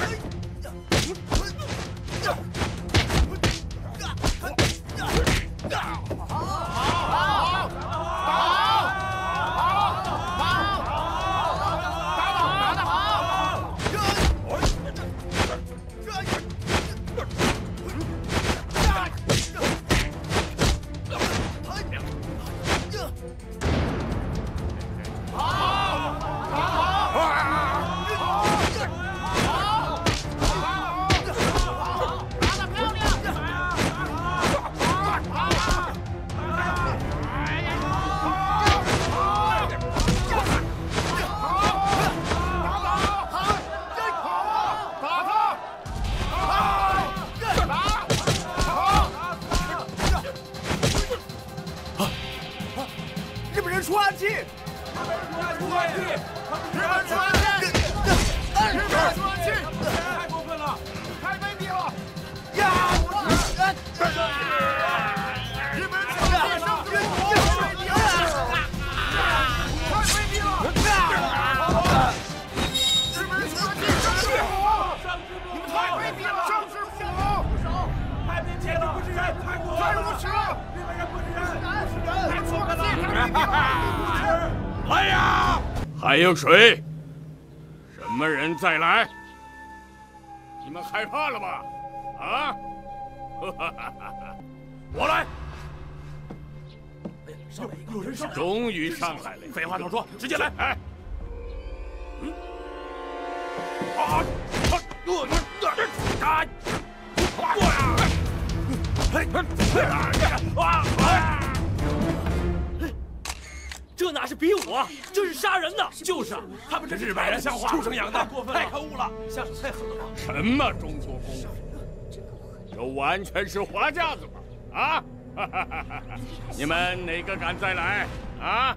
哎呀，你。们出暗器，他们出暗器，暗器，他们出暗器，他们出，出暗器。来呀！还有谁？什么人再来？你们害怕了吧？啊！我来。上来一个，有人上。终于上来了。废话少说，直接来。哎。啊！啊！我啊！这哪是比武啊，这是杀人呢！就是啊，他们这日本人像话，畜生养的，过分，太可恶了，下手太狠了吧？什么中国功夫？这完全是花架子嘛！啊！你们哪个敢再来？啊！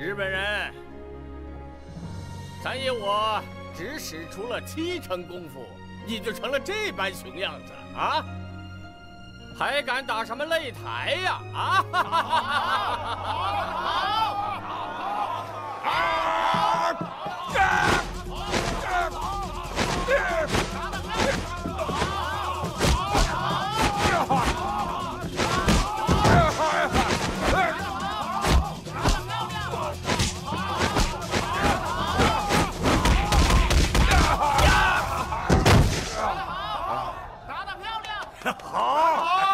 日本人，咱爷我只使出了七成功夫，你就成了这般熊样子啊？还敢打什么擂台呀？啊！好好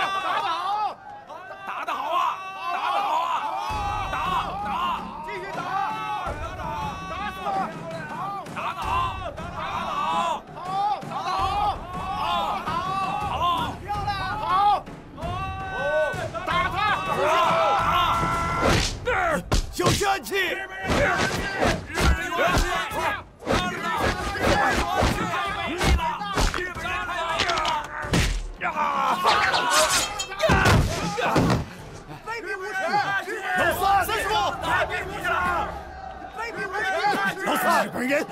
老三，日本人，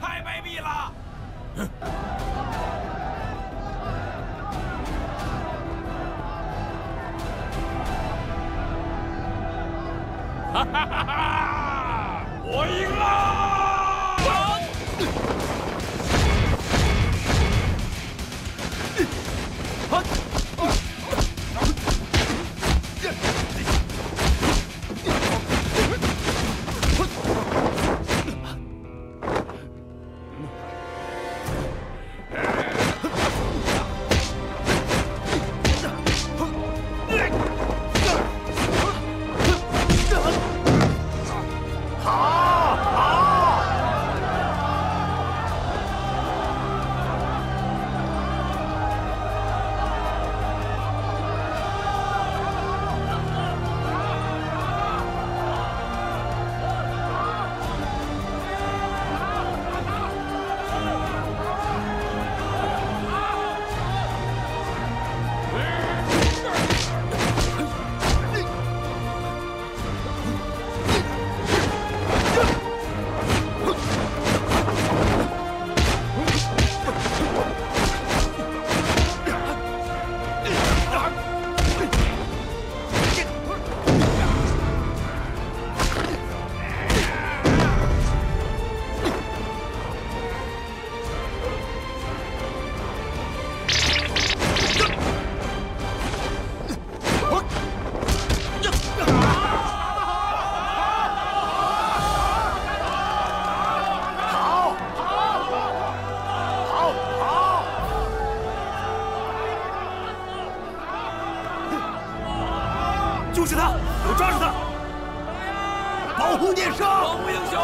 太卑鄙了！哈哈哈哈！我赢了！啊！啊！他，给我抓住他！保护聂生，保护英雄！